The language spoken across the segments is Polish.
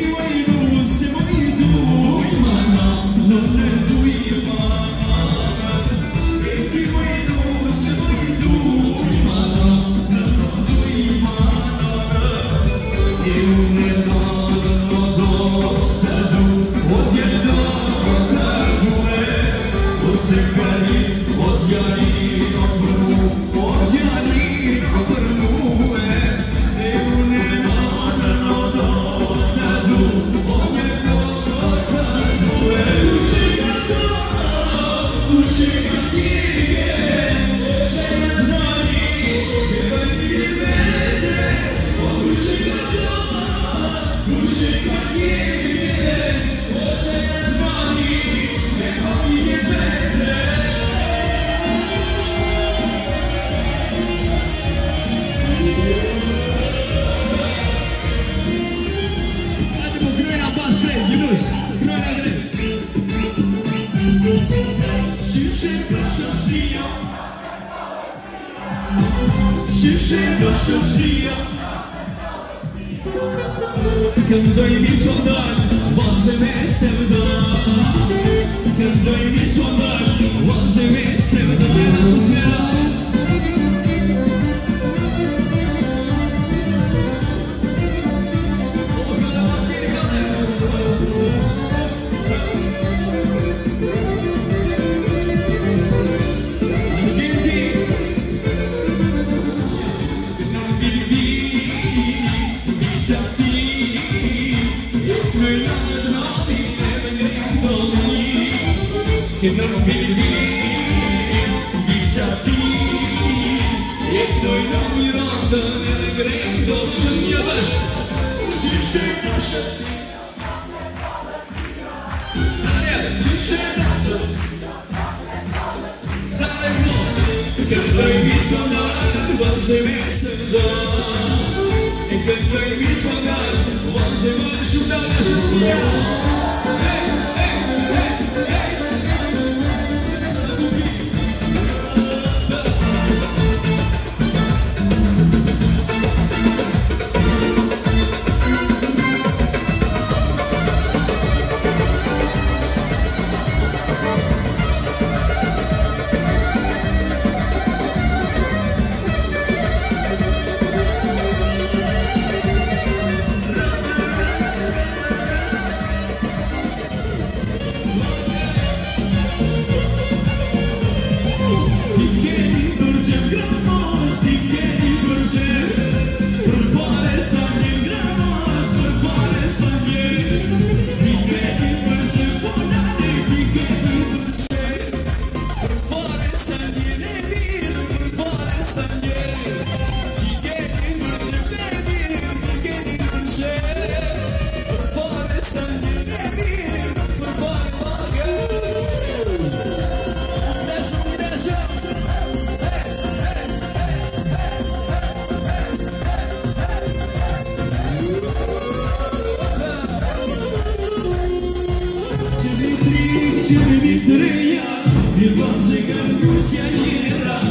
you Şişirda şaşıya Gındaymi sondar Malzeme sevda Gındaymi sondar Malzeme sevda Uzmera grento Ci schiavaš Stiše naša Tiše naša Zajedno Kad broj mi smo dan Vam se mislim da E kad broj mi smo dan I'm estrella, el pan se cargó y.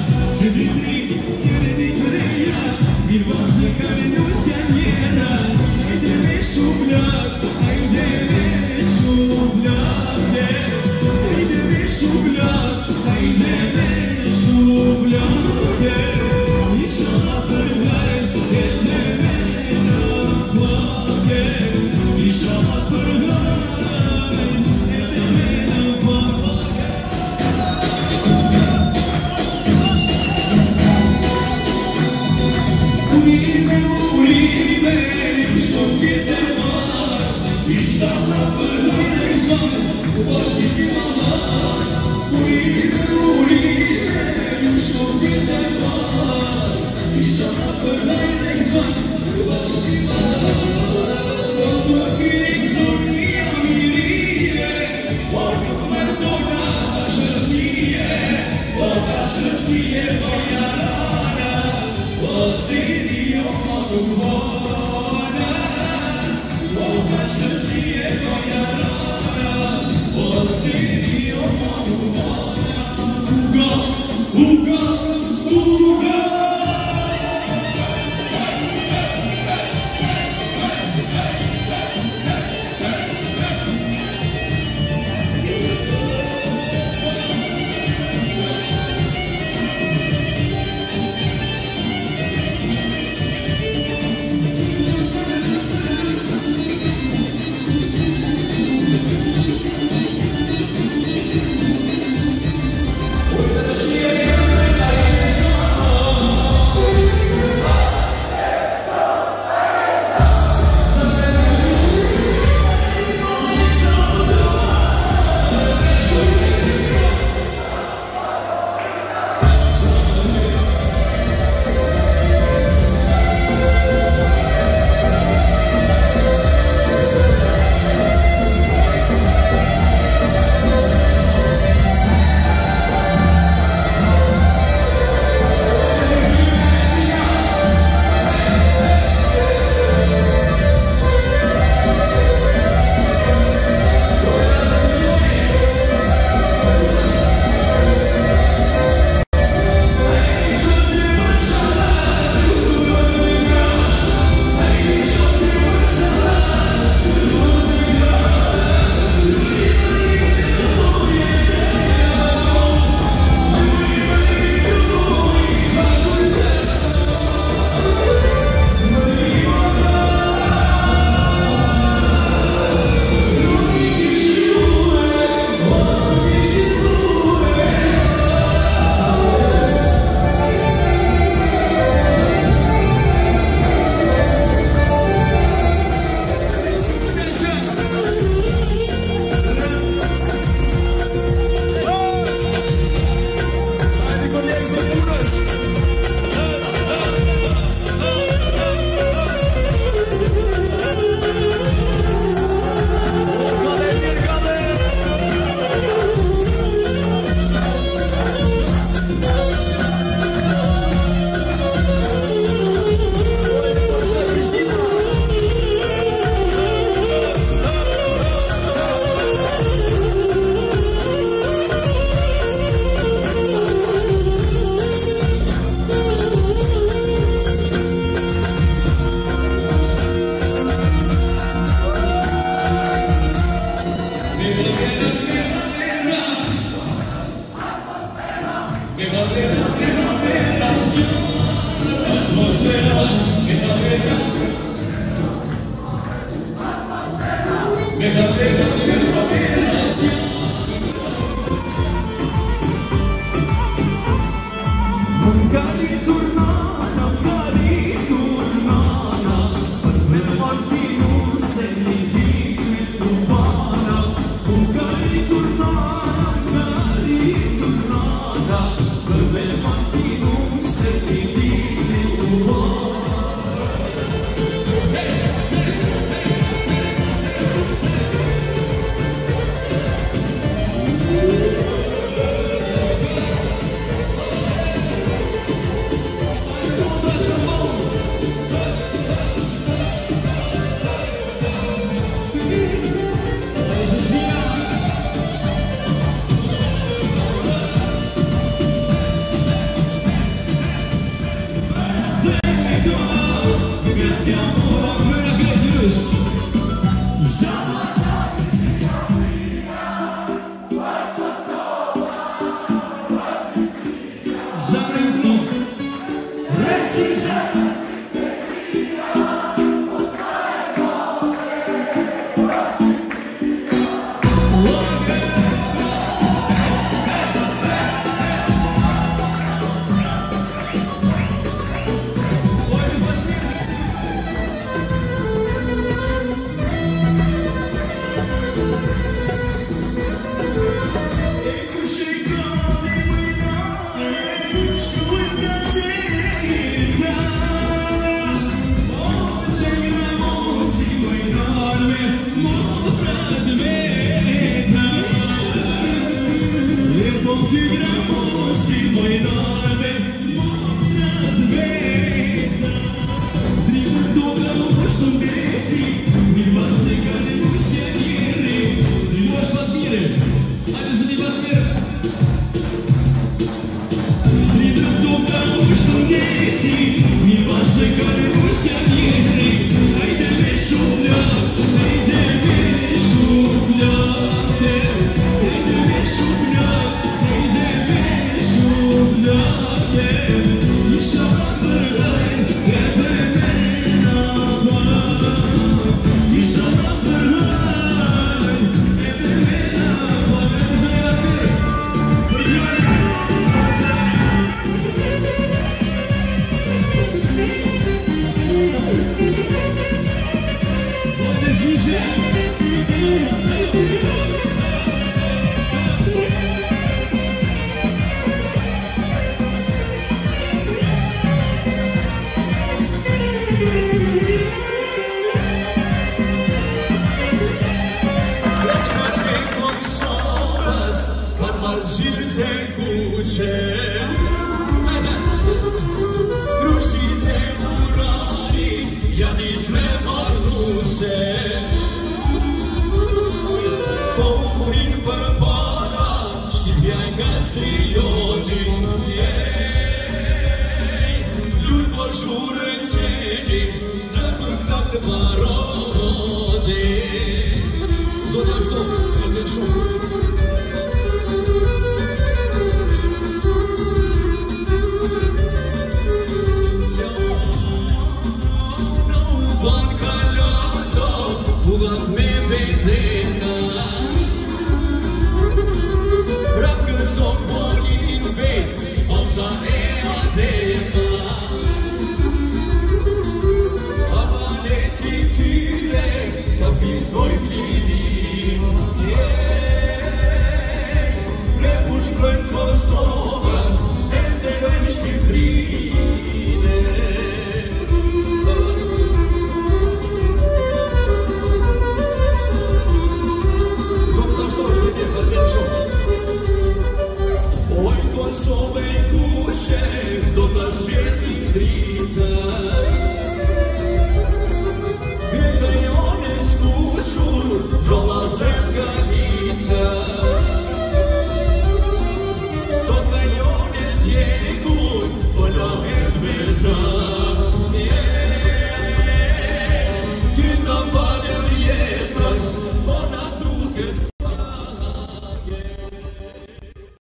var